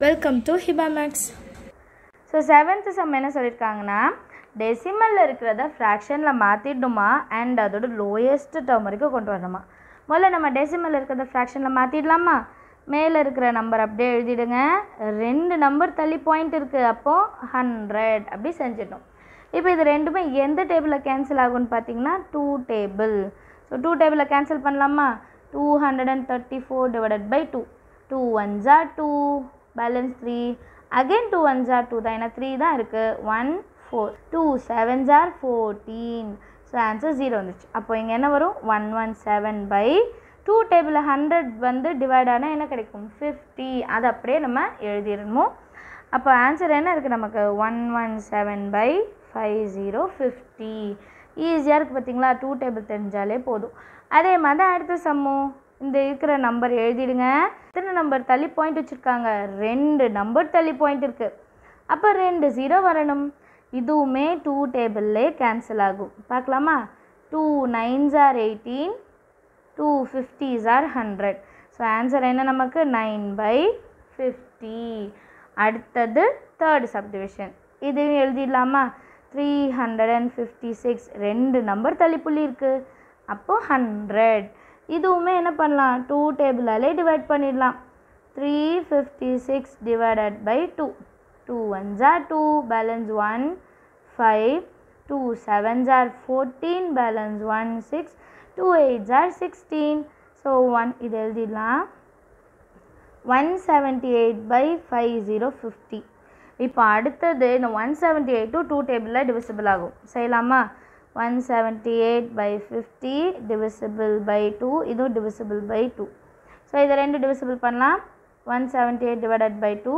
Welcome to Hiba maths so seventh sum என்ன சொல்லியிருக்காங்கன்னா டெசிமலில் இருக்கிறத ஃப்ராக்ஷனில் மாற்றிடணுமா அண்ட் அதோட லோயஸ்ட் டேர்ம் வரைக்கும் கொண்டு வரணுமா? முதல்ல நம்ம டெசிமலில் இருக்கிறத ஃப்ராக்ஷனில் மாற்றிடலாமா மேலே இருக்கிற நம்பர் அப்படியே எழுதிடுங்க. ரெண்டு நம்பர் தள்ளி பாயிண்ட் இருக்குது அப்போது ஹண்ட்ரட் அப்படி செஞ்சிடணும். இப்போ இது ரெண்டுமே எந்த டேபிளில் கேன்சல் ஆகும்னு பார்த்தீங்கன்னா டூ டேபிள் ஸோ டூ டேபிளில் கேன்சல் பண்ணலாமா? Two hundred and thirty four divided by two two one Jha two balance three again two one jar two தான். ஏன்னா த்ரீ தான் இருக்குது one four two seven jar fourteen so answer zero வந்துச்சு. அப்போ இங்கே என்ன வரும்? One one seven by two டேபிளில் ஹண்ட்ரட் வந்து டிவைட் ஆனால் என்ன கிடைக்கும்? ஃபிஃப்டி அதை அப்படியே நம்ம எழுதிடணும். அப்போ ஆன்சர் என்ன இருக்குது நமக்கு? One one seven by five zero fifty ஈஸியாக இருக்குது பார்த்தீங்களா டூ டேபிள் தெரிஞ்சாலே போதும். அதே மாதிரி தான் அடுத்த சம்மும் இந்த இருக்கிற நம்பர் எழுதிடுங்க. எத்தனை நம்பர் தள்ளி பாயிண்ட் வச்சுருக்காங்க. ரெண்டு நம்பர் தள்ளி பாயிண்ட் இருக்குது அப்போ ரெண்டு ஜீரோ வரணும். இதுவுமே டூ டேபிள்லே கேன்சல் ஆகும். பார்க்கலாமா? Two nines are eighteen two fifties are hundred so answer என்ன நமக்கு? நைன் பை ஃபிஃப்டி அடுத்தது தேர்ட் சப்டிவிஷன் இதையும் எழுதிடலாமா? Three hundred and fifty six ரெண்டு நம்பர் தள்ளிப்புள்ளி இருக்குது அப்போது ஹண்ட்ரட் இதுவுமே என்ன பண்ணலாம்? டூ டேபிளாலே டிவைட் பண்ணிடலாம். Three fifty six divided by two two one are two balance one five two seven are fourteen balance one six two eight are sixteen so one இது எழுதிடலாம். One seventy eight by five zero fifty இப்போ அடுத்தது இந்த one seventy எயிட்டும் two டேபிளில் divisible ஆகும். செய்யலாமா? One seventy eight by fifty divisible by two இதுவும் டிவிசிபிள் பை டூ ஸோ இதை ரெண்டு டிவிசிபிள் பண்ணலாம். One seventy eight divided by two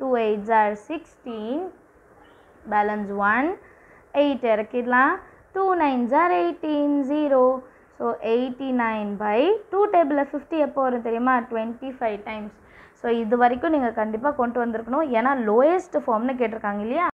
two eight are sixteen balance one eight இறக்கிடலாம். Two nines are eighteen zero so eighty nine by two டேபிளில் fifty எப்போ வரும் தெரியுமா? Twenty five times so இது வரைக்கும் நீங்கள் கண்டிப்பாக கொண்டு வந்திருக்கணும். ஏன்னா லோயஸ்ட் ஃபார்ம்னு கேட்டிருக்காங்க இல்லையா?